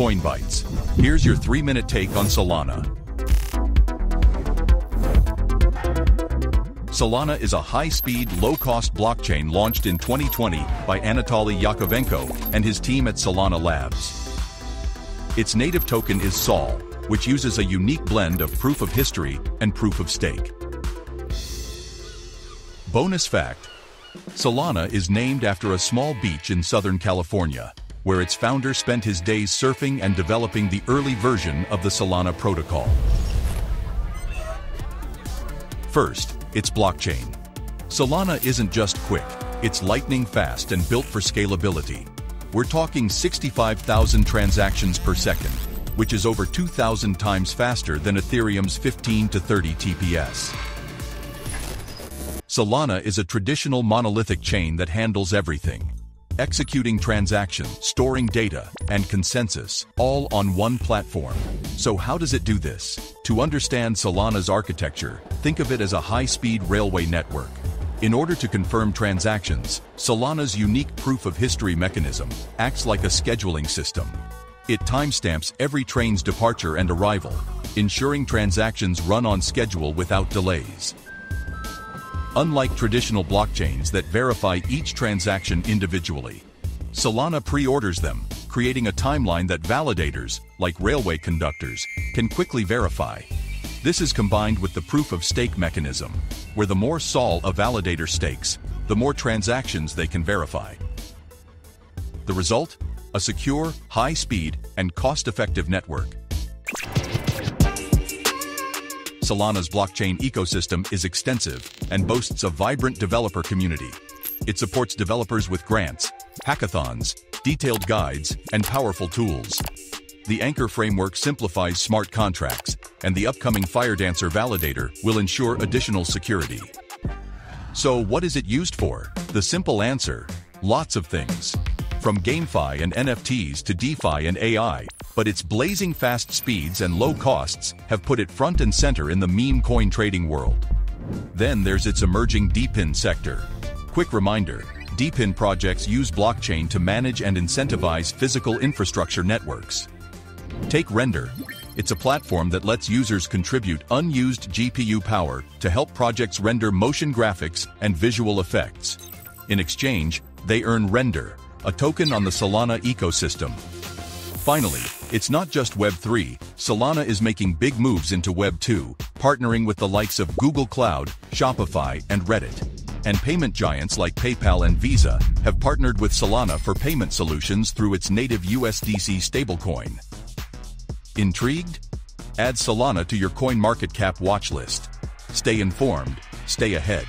Coin Bites. Here's your three-minute take on Solana. Solana is a high-speed, low-cost blockchain launched in 2020 by Anatoly Yakovenko and his team at Solana Labs. Its native token is SOL, which uses a unique blend of proof of history and proof of stake. Bonus fact, Solana is named after a small beach in Southern California, where its founder spent his days surfing and developing the early version of the Solana protocol. First, its blockchain. Solana isn't just quick, it's lightning fast and built for scalability. We're talking 65,000 transactions per second, which is over 2,000 times faster than Ethereum's 15 to 30 TPS. Solana is a traditional monolithic chain that handles everything. Executing transactions, storing data, and consensus, all on one platform. So how does it do this? To understand Solana's architecture, think of it as a high-speed railway network. In order to confirm transactions, Solana's unique proof of history mechanism acts like a scheduling system. It timestamps every train's departure and arrival, ensuring transactions run on schedule without delays. Unlike traditional blockchains that verify each transaction individually, Solana pre-orders them, creating a timeline that validators, like railway conductors, can quickly verify. This is combined with the proof-of-stake mechanism, where the more SOL a validator stakes, the more transactions they can verify. The result? A secure, high-speed, and cost-effective network. Solana's blockchain ecosystem is extensive and boasts a vibrant developer community. It supports developers with grants, hackathons, detailed guides, and powerful tools. The Anchor framework simplifies smart contracts, and the upcoming FireDancer validator will ensure additional security. So what is it used for? The simple answer, lots of things. From GameFi and NFTs to DeFi and AI, but its blazing fast speeds and low costs have put it front and center in the meme coin trading world. Then there's its emerging DePIN sector. Quick reminder, DePIN projects use blockchain to manage and incentivize physical infrastructure networks. Take Render. It's a platform that lets users contribute unused GPU power to help projects render motion graphics and visual effects. In exchange, they earn Render, a token on the Solana ecosystem. Finally, it's not just Web3, Solana is making big moves into Web2, partnering with the likes of Google Cloud, Shopify, and Reddit. And payment giants like PayPal and Visa have partnered with Solana for payment solutions through its native USDC stablecoin. Intrigued? Add Solana to your CoinMarketCap watchlist. Stay informed, stay ahead.